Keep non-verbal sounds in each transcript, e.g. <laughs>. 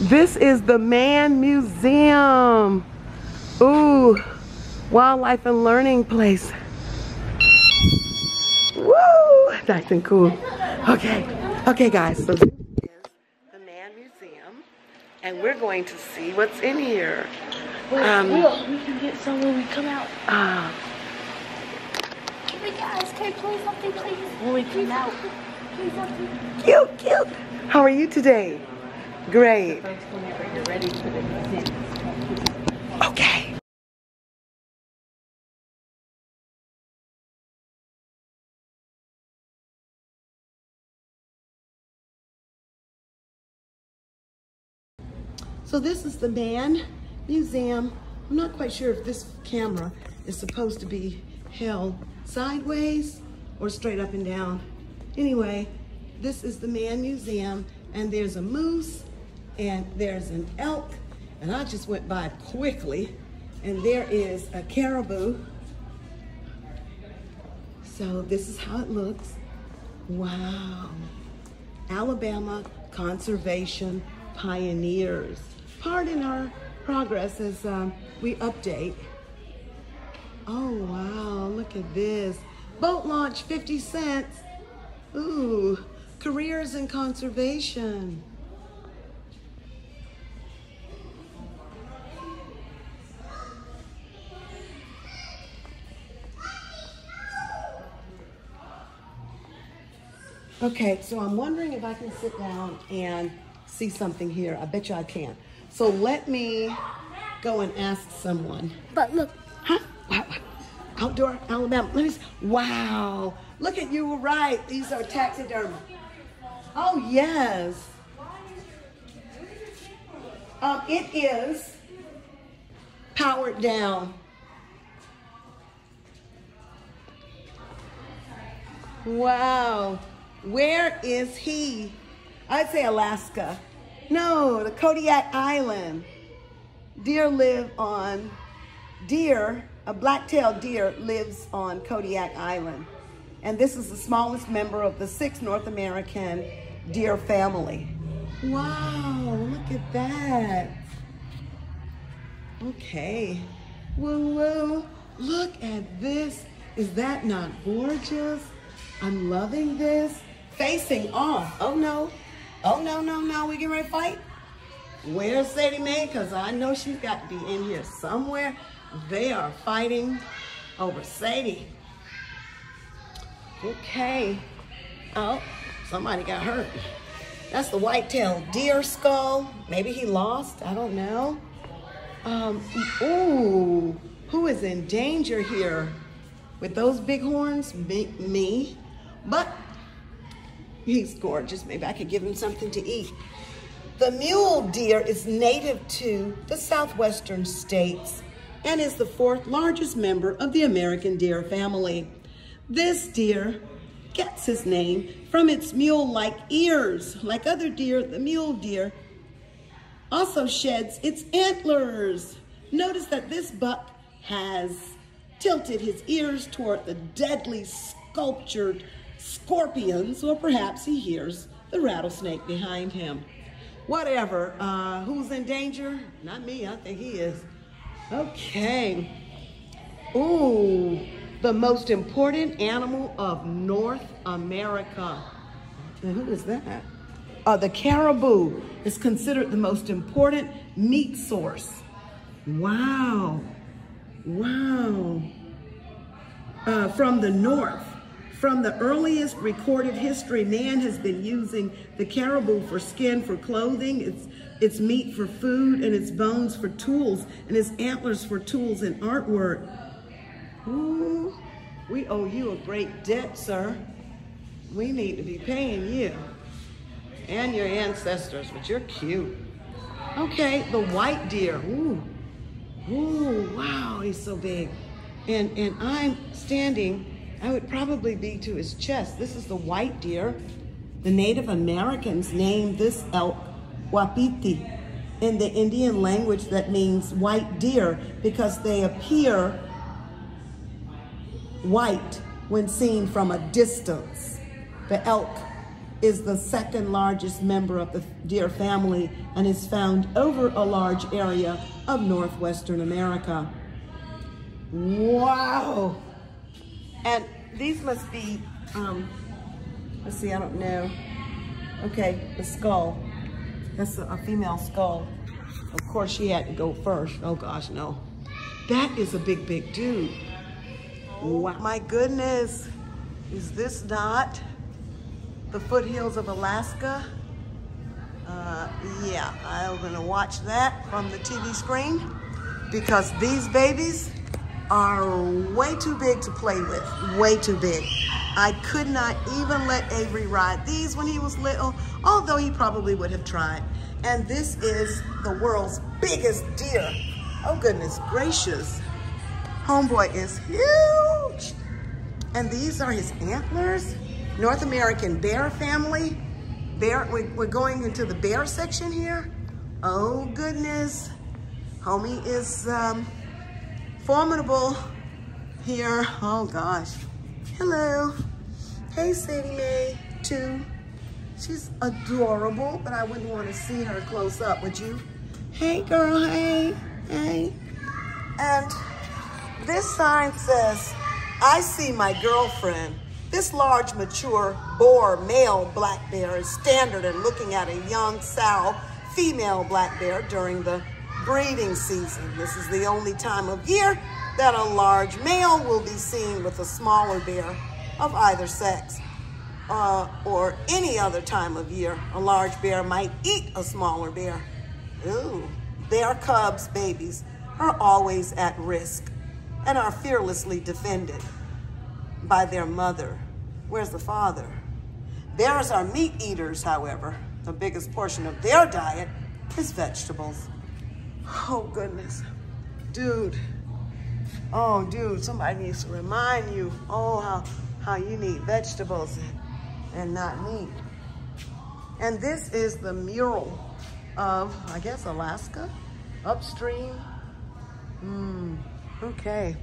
This is the Mann Museum. Ooh, wildlife and learning place. Woo, nice and cool. Okay, okay guys, so this is the Mann Museum and we're going to see what's in here. Wait, Um, Will, we can get some when we come out. Ah, Hey guys, can I play something, please? When we come out. Something. cute, cute. How are you today? Great. First, whenever you're ready for the exam. Okay. So this is the Mann Museum. I'm not quite sure if this camera is supposed to be held sideways or straight up and down. Anyway, this is the Mann Museum and there's a moose and there's an elk and I just went by quickly and there is a caribou. So this is how it looks. Wow. Alabama Conservation Pioneers. Part in our progress as um, we update. Oh, wow, look at this. Boat launch, 50 cents. Ooh, careers in conservation. Okay, so I'm wondering if I can sit down and see something here. I bet you I can. So let me go and ask someone. But look, Huh? Wow. Outdoor Alabama. Let me see. Wow. Look at you were right. These are taxidermy. Oh, yes. Um, it is powered down. Wow. Where is he? I'd say Alaska. No, the Kodiak Island. Deer live on, deer, a black-tailed deer lives on Kodiak Island. And this is the smallest member of the six North American deer family. Wow, look at that. Okay. Whoa, whoa. Look at this. Is that not gorgeous? I'm loving this. Facing off. Oh no. Oh no, no, no. We getting ready to fight? Where's Sadie Mae? Because I know she's got to be in here somewhere. They are fighting over Sadie. Okay. Oh, somebody got hurt. That's the white-tailed deer skull. Maybe he lost. I don't know. Um, ooh, who is in danger here? With those big horns? Me. me. But he's gorgeous. Maybe I could give him something to eat. The mule deer is native to the southwestern states and is the fourth largest member of the American deer family. This deer gets his name from its mule-like ears. Like other deer, the mule deer also sheds its antlers. Notice that this buck has tilted his ears toward the deadly sculptured scorpions, or perhaps he hears the rattlesnake behind him. Whatever, uh, who's in danger? Not me, I think he is. Okay. Ooh, the most important animal of North America. Who is that? Uh, the caribou is considered the most important meat source. Wow. Wow. Uh, from the north, from the earliest recorded history, man has been using the caribou for skin for clothing, its, its meat for food, and its bones for tools, and its antlers for tools and artwork. Ooh, we owe you a great debt, sir. We need to be paying you and your ancestors, but you're cute. Okay, the white deer. Ooh, ooh, wow, he's so big. And, and I'm standing, I would probably be to his chest. This is the white deer. The Native Americans named this elk Wapiti in the Indian language that means white deer because they appear white when seen from a distance. The elk is the second largest member of the deer family and is found over a large area of northwestern America. Wow. And these must be, um, let's see, I don't know. Okay, the skull. That's a, a female skull. Of course, she had to go first. Oh gosh, no. That is a big, big dude. Wow. My goodness. Is this not the foothills of Alaska? Uh, yeah, I'm gonna watch that from the TV screen because these babies are way too big to play with, way too big. I could not even let Avery ride these when he was little, although he probably would have tried. And this is the world's biggest deer. Oh goodness gracious. Homeboy is huge. And these are his antlers. North American bear family. Bear, we're going into the bear section here. Oh goodness. Homie is um, formidable here. Oh gosh. Hello. Hey Sadie Mae, too. She's adorable, but I wouldn't want to see her close up, would you? Hey girl, hey, hey. And this sign says, I see my girlfriend. This large, mature boar male black bear is standard in looking at a young sow female black bear during the breeding season. This is the only time of year that a large male will be seen with a smaller bear of either sex. Uh, or any other time of year, a large bear might eat a smaller bear. Ooh, bear cubs, babies, are always at risk and are fearlessly defended by their mother. Where's the father? Bears are meat eaters, however. The biggest portion of their diet is vegetables. Oh, goodness. Dude. Oh, dude, somebody needs to remind you, oh, how, how you need vegetables and, and not meat. And this is the mural of, I guess, Alaska, upstream. Hmm, okay.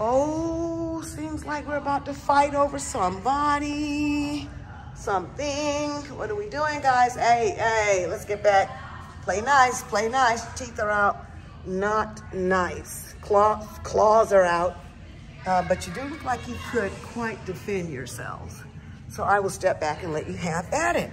Oh, seems like we're about to fight over somebody, something. What are we doing, guys? Hey, hey, let's get back. Play nice, play nice. Teeth are out. Not nice. Claw, claws are out. Uh, but you do look like you could quite defend yourselves. So I will step back and let you have at it.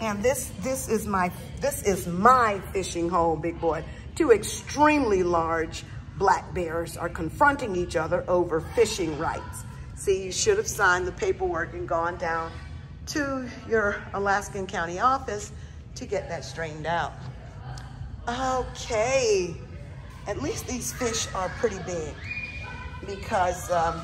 And this, this is my, this is my fishing hole, big boy. Two extremely large black bears are confronting each other over fishing rights. See, you should have signed the paperwork and gone down to your Alaskan County office to get that straightened out. Okay, at least these fish are pretty big because um,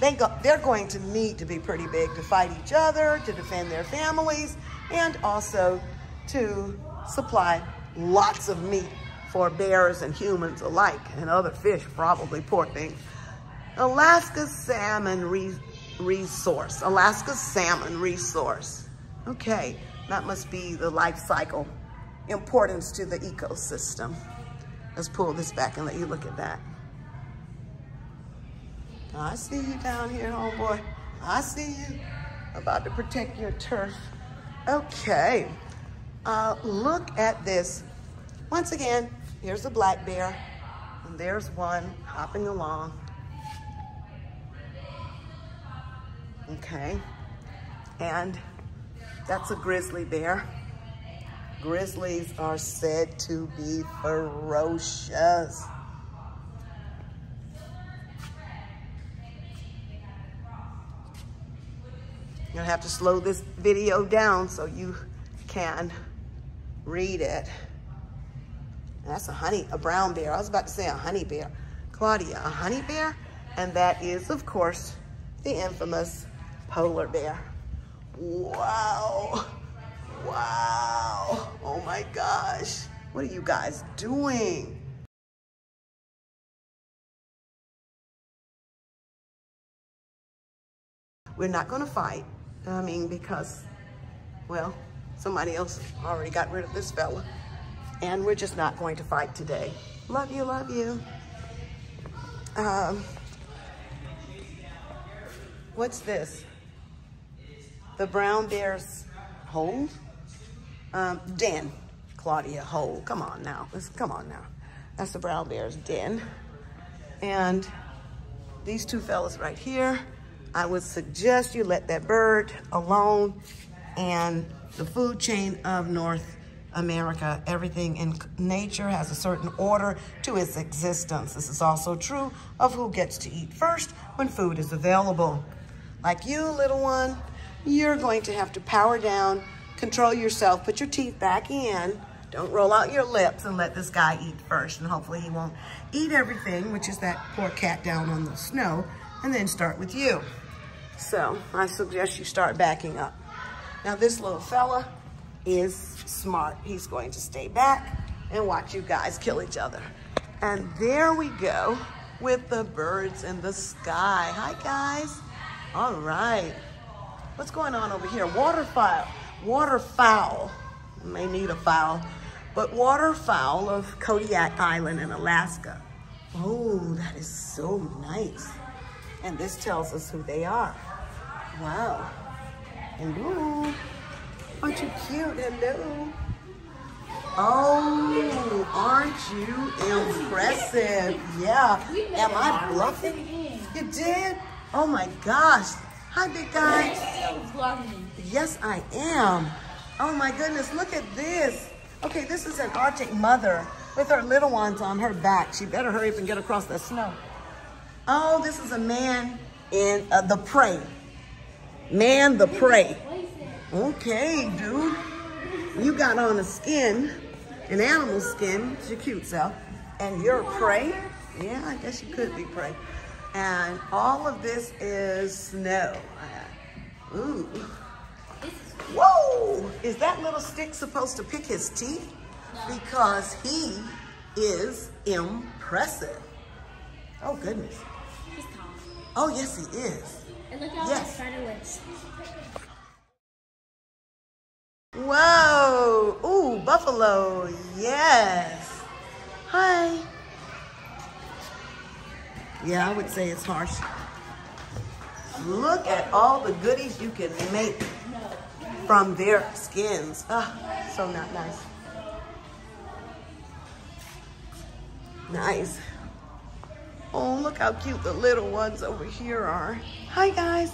they go, they're going to need to be pretty big to fight each other, to defend their families, and also to supply lots of meat for bears and humans alike, and other fish probably, poor things. Alaska Salmon Re Resource, Alaska Salmon Resource. Okay, that must be the life cycle importance to the ecosystem. Let's pull this back and let you look at that. I see you down here, homeboy. I see you. About to protect your turf. Okay. Uh, look at this. Once again, here's a black bear. And there's one hopping along. Okay. And that's a grizzly bear. Grizzlies are said to be ferocious. You're gonna have to slow this video down so you can read it. That's a honey, a brown bear. I was about to say a honey bear. Claudia, a honey bear? And that is, of course, the infamous polar bear. Wow. Wow. Oh my gosh. What are you guys doing? We're not going to fight. I mean, because, well, somebody else already got rid of this fella. And we're just not going to fight today. Love you, love you. Um, what's this? The brown bear's hole. Um, den, Claudia hole. Come on now. Let's, come on now. That's the brown bear's den. And these two fellas right here, I would suggest you let that bird alone and the food chain of North America, everything in nature has a certain order to its existence. This is also true of who gets to eat first when food is available. Like you, little one, you're going to have to power down, control yourself, put your teeth back in, don't roll out your lips and let this guy eat first. And hopefully he won't eat everything, which is that poor cat down on the snow, and then start with you. So I suggest you start backing up. Now this little fella is smart. He's going to stay back and watch you guys kill each other. And there we go with the birds in the sky. Hi guys. All right. What's going on over here? Waterfowl. Waterfowl. May need a fowl. But waterfowl of Kodiak Island in Alaska. Oh, that is so nice. And this tells us who they are. Wow. And ooh, aren't you cute? Hello. Oh, aren't you impressive? Yeah. Am I bluffing? You did? Oh my gosh. Hi, big guy. Yes, I am. Oh my goodness, look at this. Okay, this is an Arctic mother with her little ones on her back. She better hurry up and get across the snow. Oh, this is a man in uh, the prey. Man the prey. Okay, dude. You got on a skin, an animal skin, it's your cute self, and you're prey? Yeah, I guess you could be prey. And all of this is snow. Ooh. Whoa! Is that little stick supposed to pick his teeth? Because he is impressive. Oh, goodness. He's tall. Oh, yes, he is. And look at all Yes. his spider webs. Whoa! Ooh, buffalo. Yes. Hi. Yeah, I would say it's harsh. Look at all the goodies you can make from their skins. Ah, so not nice. Nice. Oh, look how cute the little ones over here are. Hi, guys.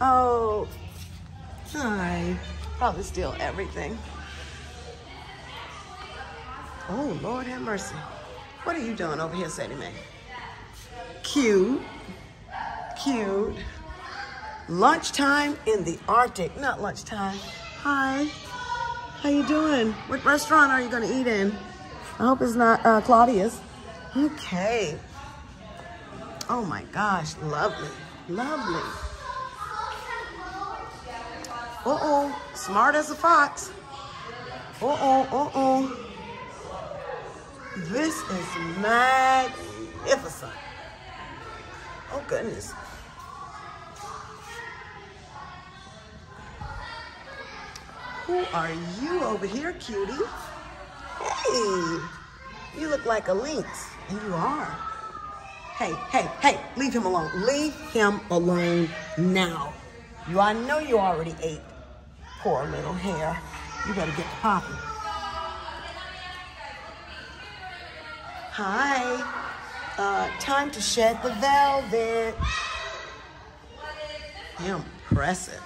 Oh, hi. Probably steal everything. Oh, Lord have mercy. What are you doing over here, Sadie Mae? Cute. Cute. Lunchtime in the Arctic. Not lunchtime. Hi. How you doing? What restaurant are you to eat in? I hope it's not uh, Claudia's. Okay. Oh my gosh, lovely, lovely. Uh-oh, smart as a fox. Uh-oh, uh-oh. This is magnificent. Oh goodness. Who are you over here, cutie? Hey, you look like a lynx, you are. Hey, hey, hey, leave him alone. Leave him alone now. You, I know you already ate. Poor little hare. You better get popping. Hi. Uh, time to shed the velvet. Impressive.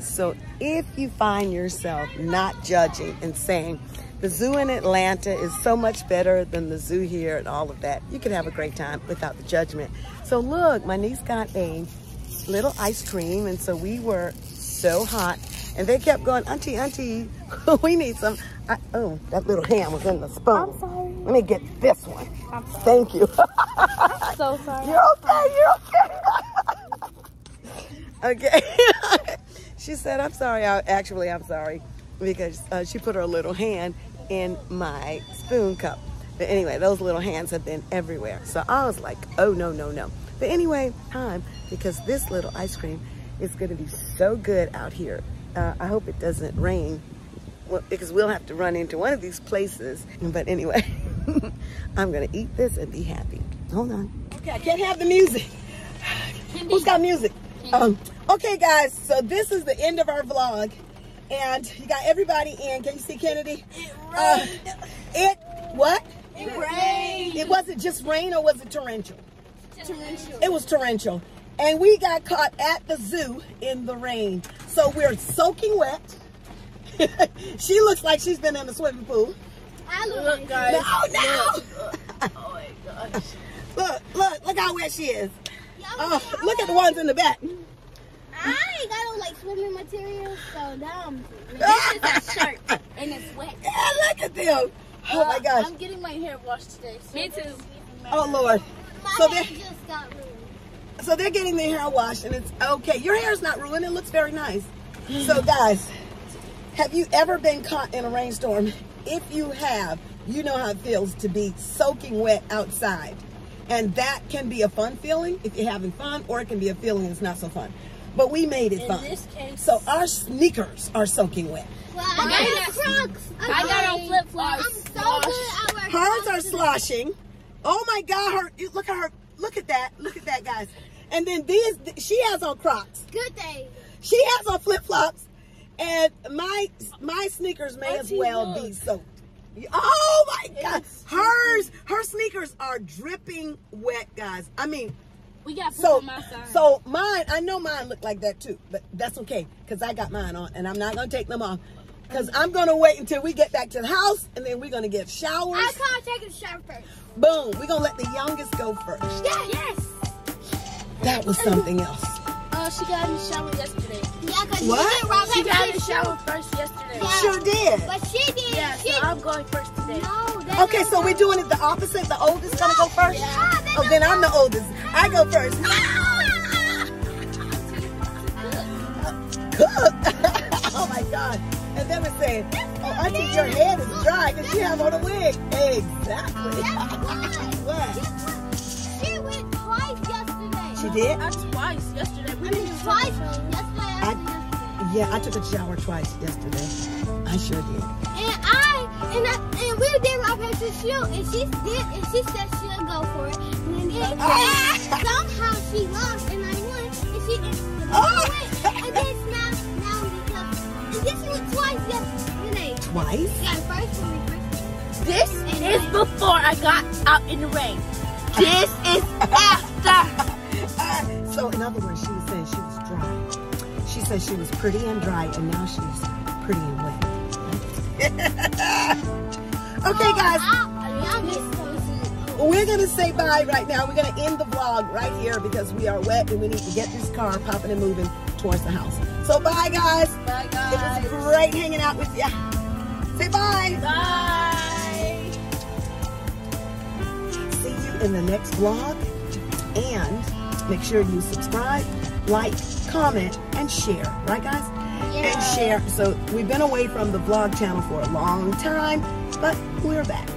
Guys, so if you find yourself not judging and saying the zoo in Atlanta is so much better than the zoo here and all of that, you can have a great time without the judgment. So, look, my niece got a little ice cream, and so we were so hot, and they kept going, Auntie, Auntie, <laughs> we need some. I, oh, that little ham was in the spoon. I'm sorry. Let me get this one. I'm. Thank you. So sorry. <laughs> You're okay. You're okay. <laughs> okay. She said, I'm sorry. I, actually, I'm sorry because uh, she put her little hand in my spoon cup. But anyway, those little hands have been everywhere. So I was like, oh, no, no, no. But anyway, time because this little ice cream is going to be so good out here. Uh, I hope it doesn't rain well, because we'll have to run into one of these places. But anyway, <laughs> I'm going to eat this and be happy. Hold on. Okay, I can't have the music. Who's got music? Um, okay, guys, so this is the end of our vlog. And you got everybody in. Can you see Kennedy? It rained. Uh, it, what? It rained. It wasn't just rain or was it torrential? Torrential. It was torrential. And we got caught at the zoo in the rain. So we're soaking wet. <laughs> she looks like she's been in the swimming pool. I look, Look, guys. No, no. Oh my gosh. <laughs> Look, look, look how wet she is. Y'all Oh, look at the ones in the back. I ain't got no like swimming materials, so now I'm. This is a shirt and it's wet. Yeah, look at them. Oh my uh, gosh. I'm getting my hair washed today. Me too. Oh Lord. My So hair they- just got ruined. So they're getting their hair washed and it's okay. Your hair's not ruined. It looks very nice. So <sighs> guys, have you ever been caught in a rainstorm? If you have, you know how it feels to be soaking wet outside. And that can be a fun feeling if you're having fun, or it can be a feeling that's not so fun. But we made it In fun. this case- so our sneakers are soaking wet. Well, I I got- got Crocs. I got on flip flops. I'm flops. so good at wearing Hers are sloshing. Oh my God, her! Look at her! Look at that! Look at that, guys! And then these, she has on Crocs. Good day. She has on flip flops, and my my sneakers may as well look. be soaked. Oh my God! Hers, her sneakers are dripping wet, guys. I mean, We got so on my side. so mine. I know mine look like that too, but that's okay because I got mine on, and I'm not gonna take them off because I'm gonna wait until we get back to the house, and then we're gonna get showers. I can't take a shower first. Boom! We're gonna let the youngest go first. Yeah, yes. That was something else. uh, she got in the shower yesterday. Yeah, because What? you did. She got in the this. shower first yesterday. Yeah. Sure did. But she did. Yeah, she, so I'm going first today. no, Okay, so we're doing it the opposite. The oldest gonna go first. Yeah, they Oh, then don't I'm the oldest. I go first. <laughs> Cook. <laughs> oh my God. And then we say, oh, I think your head is dry because you have on a wig. Exactly. <laughs> what? She went twice yesterday. She did? Not twice yesterday. We I mean, twice even- yesterday I- after yesterday. Yeah, I took a shower twice yesterday. I sure did. And I and I and we did rock paper shoot, and she did, and she said she'll go for it. And then <laughs> Ah! somehow she lost, and I won, and she and, Ah! and then now now we because and she went twice yesterday. Twice? Yeah, first first. This is before I got out in the rain. This is <laughs> after. Ah, <laughs> so in other words, she was saying she was. She said she was pretty and dry, and now she's pretty and wet. <laughs> okay, guys, I, I missed those. we're gonna say bye right now. We're gonna end the vlog right here because we are wet and we need to get this car popping and moving towards the house. So bye, guys. Bye, It was great hanging out with you. Say bye. Bye. See you in the next vlog. And make sure you subscribe, like, comment, and share. Right, guys? And share. So we've been away from the vlog channel for a long time, but we're back.